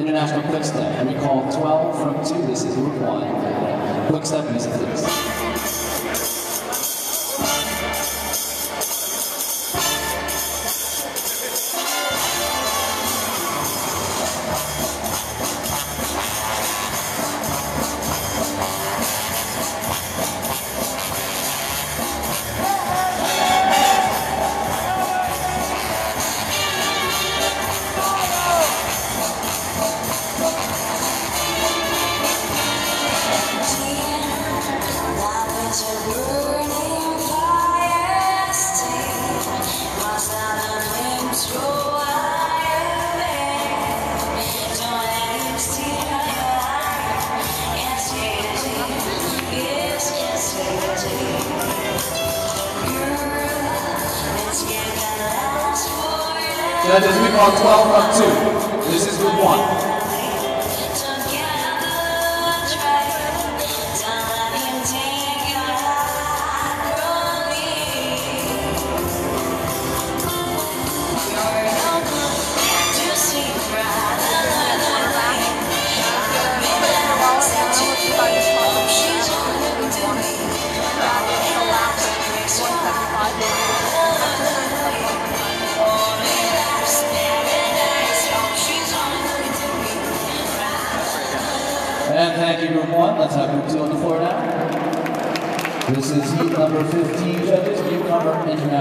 International Quick Step. And we call 12 from 2. This is group 1. Quick Step music, please. Judges, we call 12 from 2. And thank you, group 1. Let's have group 2 on the floor now. This is heat number 15, judges, newcomer international.